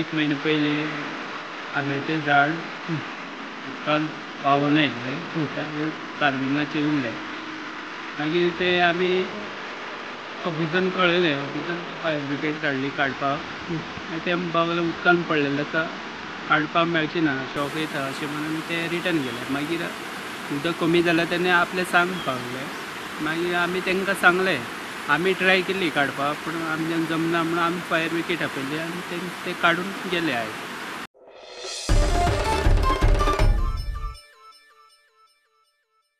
एक महिने पयलीं आंब्याचें झाड उदकान व्हांवून आयिल्लें कार्विंगाचेर उरलें. मागीर तें आमी ऑफिसान कळयलें ऑफिसान फायर ब्रिगेड धाडली काडपाक मागीर तें बावलें उदकान पडलेलें. आतां काडपाक मेळचें ना शॉक येता अशें म्हणून तें रिटर्न गेलें मागीर उदक कमी जालें तेन्ना आपलें सांग पावलें. मागीर आमी तांकां सांगलें आमी ट्राय केली काडपाक पूण आमच्यान जमना म्हणून आमी फायर ब्रिगेड आपयली आनी ते तें काडून गेले आयज